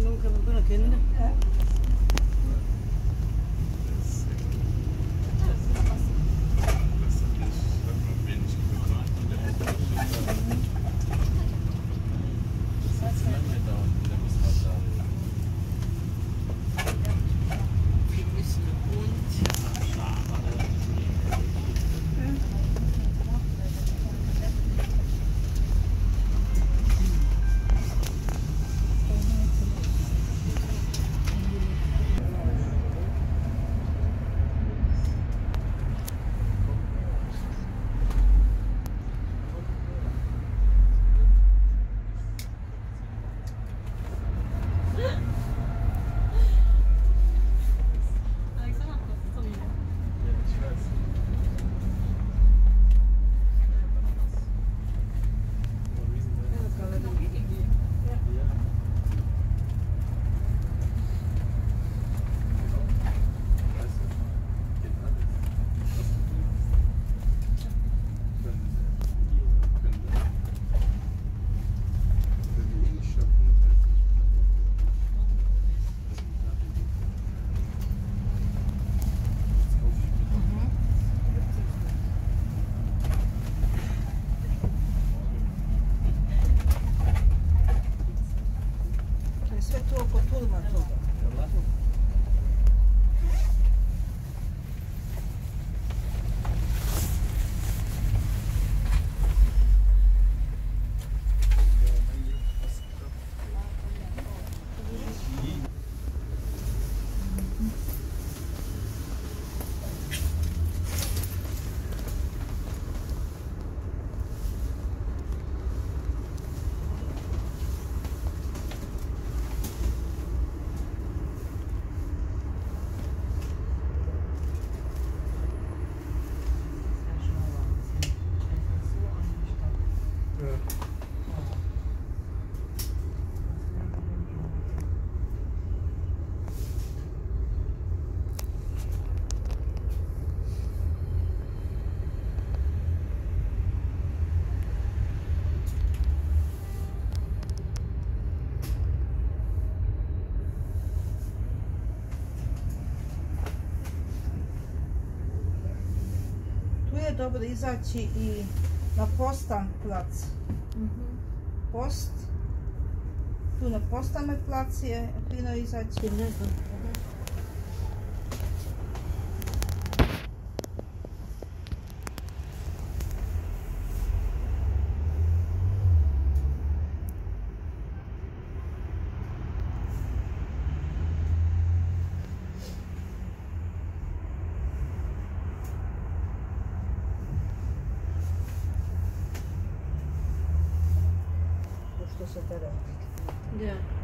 nunca me conocen, ¿no? Dobro izaći i na postan plac. Post. Tu na postame plac je fino izaći. que.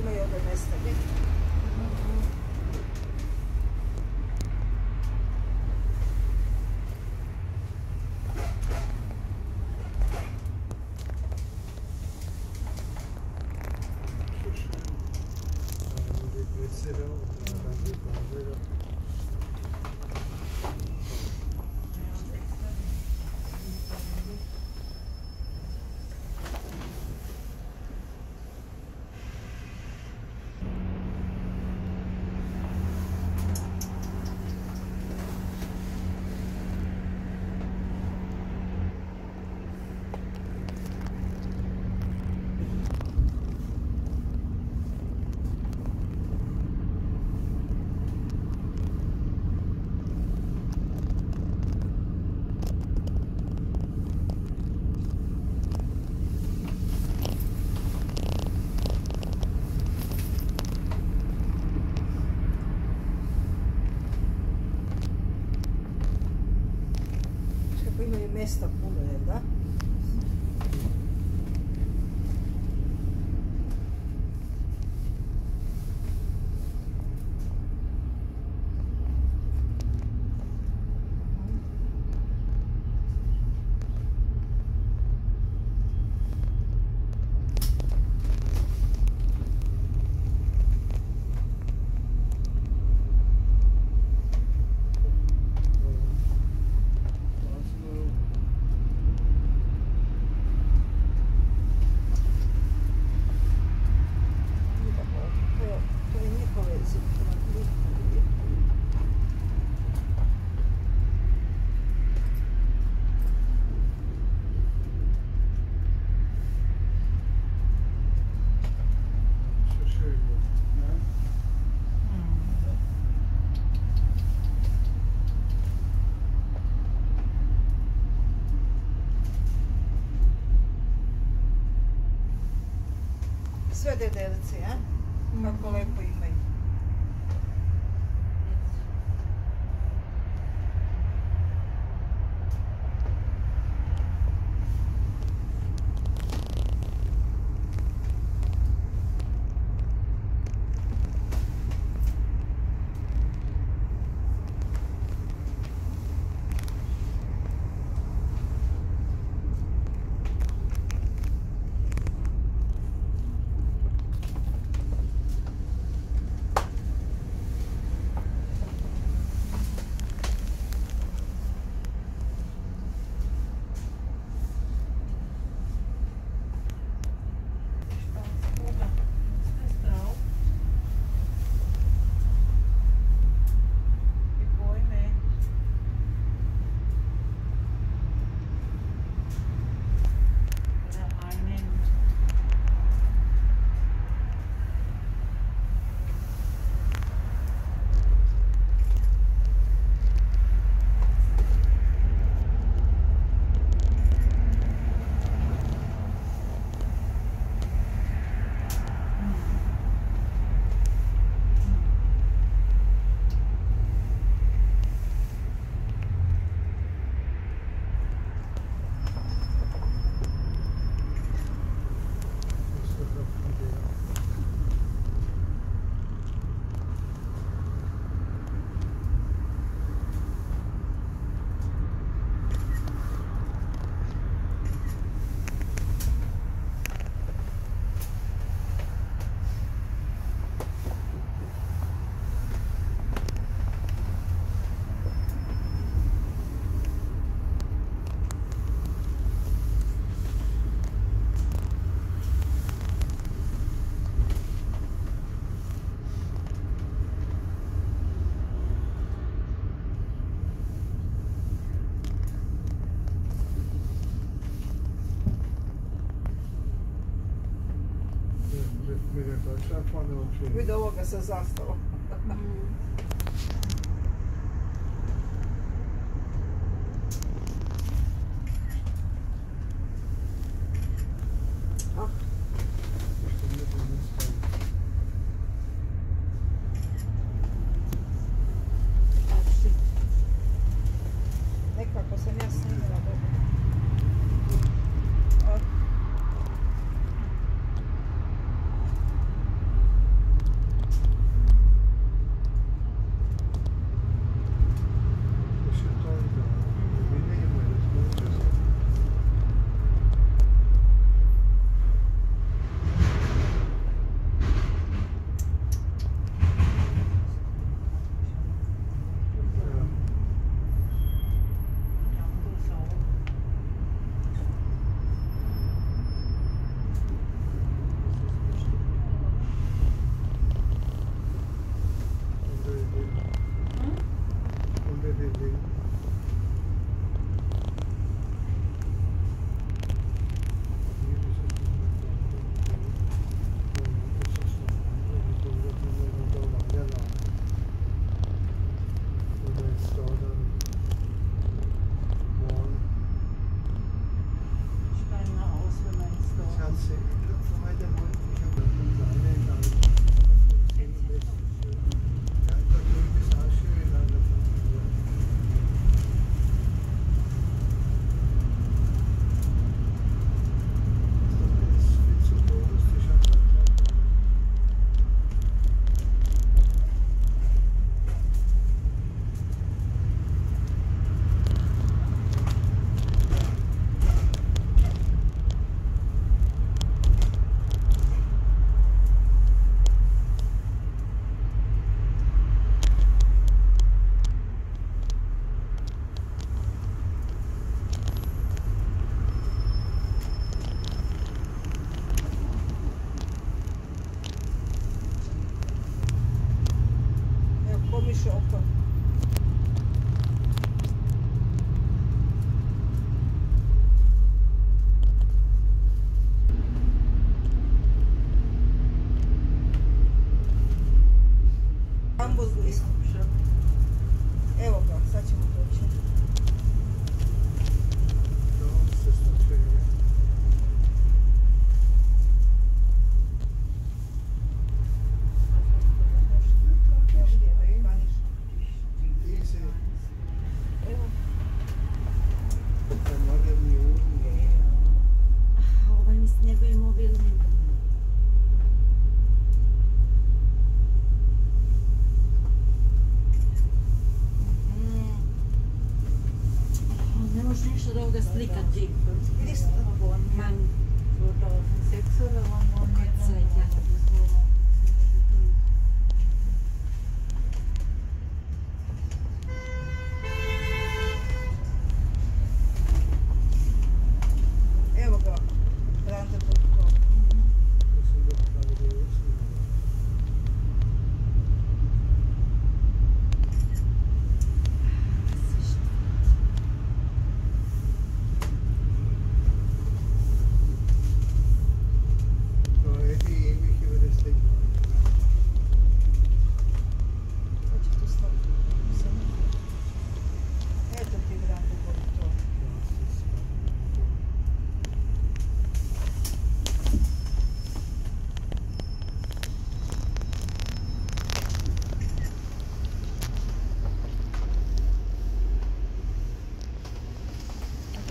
imaju ove esto. yeah? видала бы.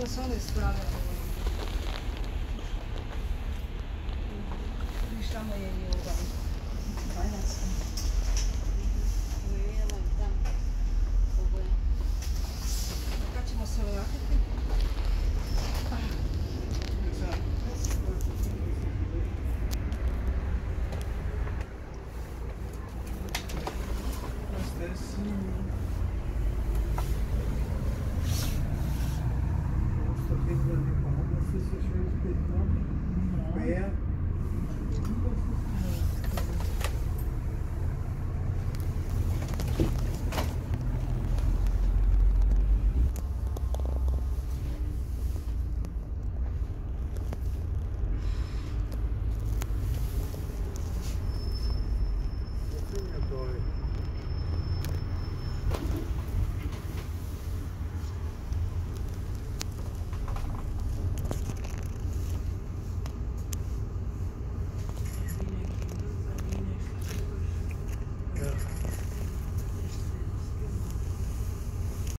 persone strane Yeah.